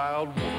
wild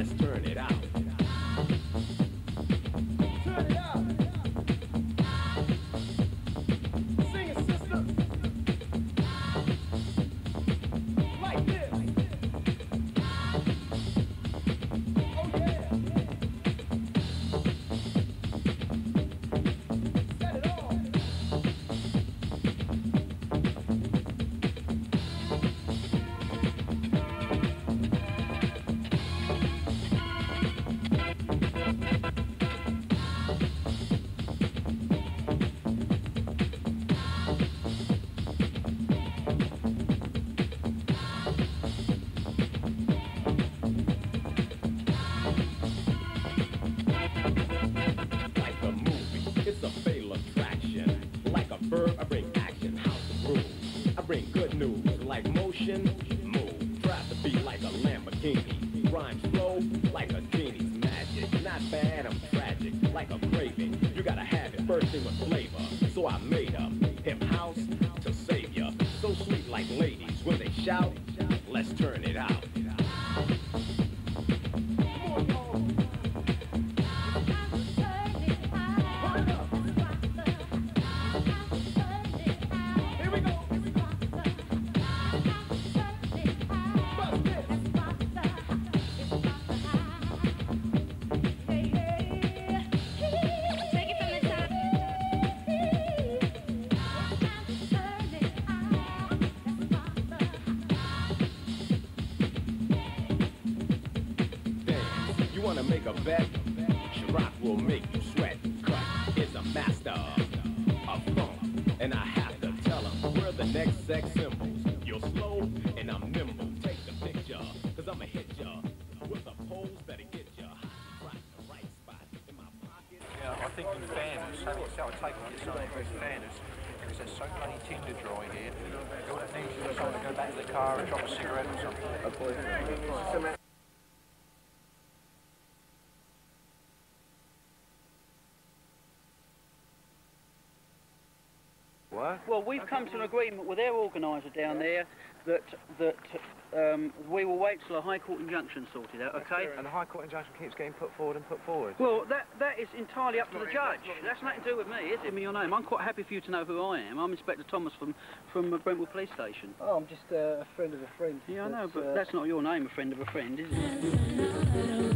Let's turn it out. Verb, I bring action. House of rules. I bring good news. Like motion, move. Drive the beat like a Lamborghini. Rhymes flow like a genie's magic. Not bad, I'm tragic. Like a craving. You gotta have it. First thing with flavor. So I made up hip house to save ya. So sweet like ladies when they shout. Let's turn it out. Wanna make a bet? Sharrock will make you sweat. Cut is a master of funk, and I have to tell him we're the next sex symbols. You're slow and I'm nimble. Take the picture, cause I'ma hit ya with a pose that'll get ya. Right in the right spot in my pocket. Yeah, I think in fairness, having so I take what you're saying, but in because there's so bloody tinder dry here, all that needs is someone to go back to the car and drop a cigarette or something. We've come to an agreement with their organiser down there that that um, we will wait till a High Court injunction is sorted out, okay? And the High Court injunction keeps getting put forward and put forward. Well, that that is entirely up to the judge. That's nothing to do with me, is it? Give me your name. I'm quite happy for you to know who I am. I'm Inspector Thomas from from Brentwood Police Station. Oh, I'm just uh, a friend of a friend. Yeah, I know, but uh, that's not your name, a friend of a friend, is it?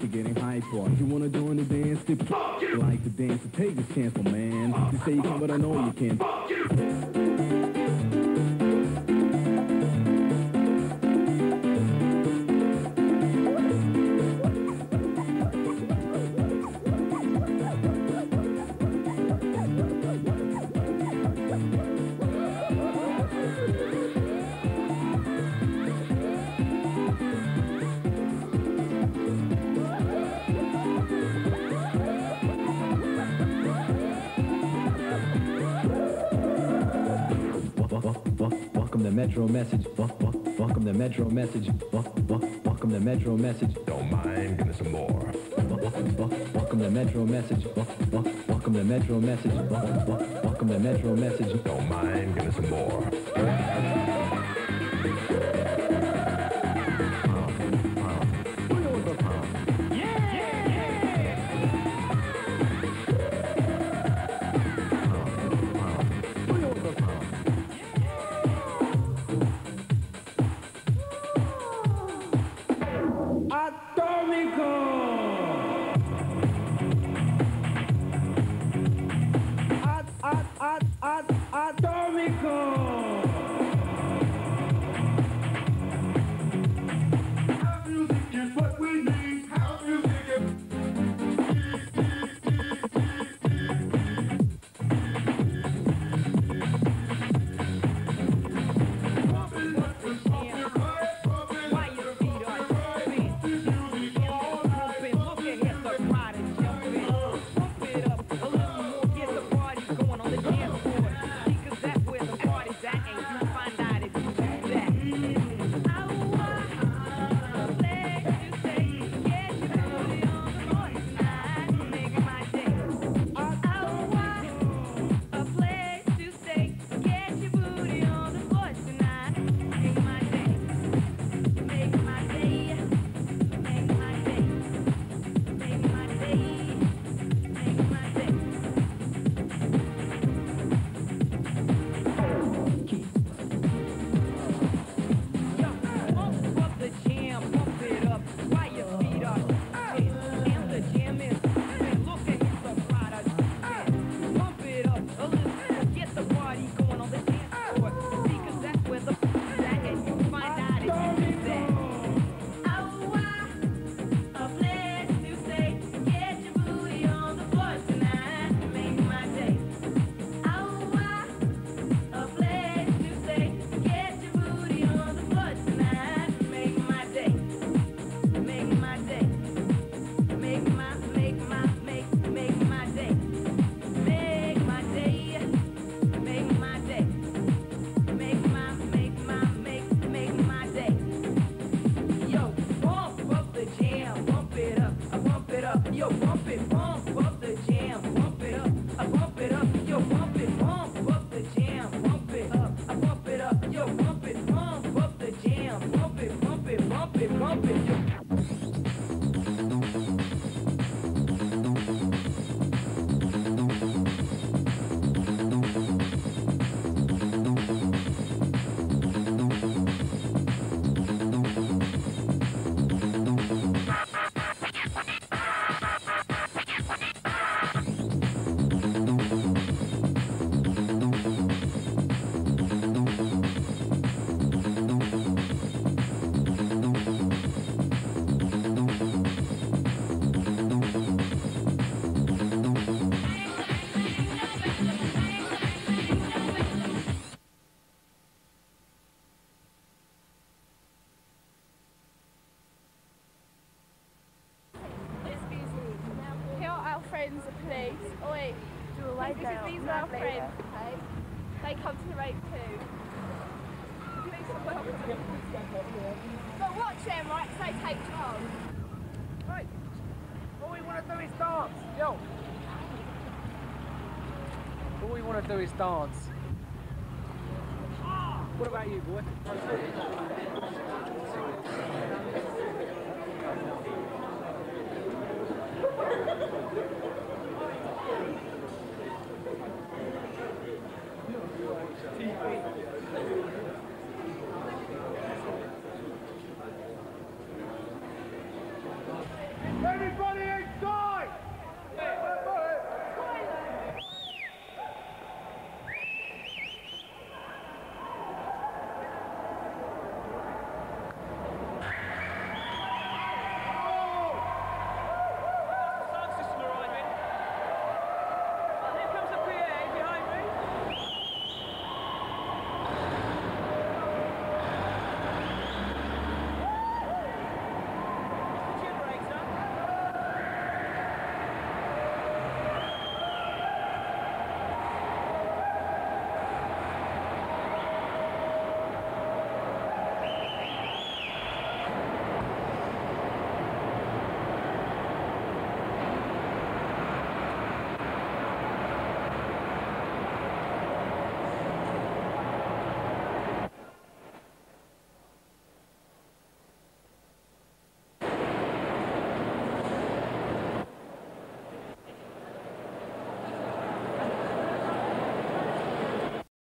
you're getting hype for. You wanna join the dance? Tip like to dance, so take this chance, my man. You say you can, but I know you can. Metro Message. Wel- wel- Welcome to Metro Message. Wel- wel- Welcome to Metro Message. Don't mind, give me some more. Wel- wel- wel- Welcome to Metro Message. Wel- wel- Welcome to Metro Message. Wel- wel- Welcome to Metro Message. Don't mind, give me some more. To do is dance. What about you, boy?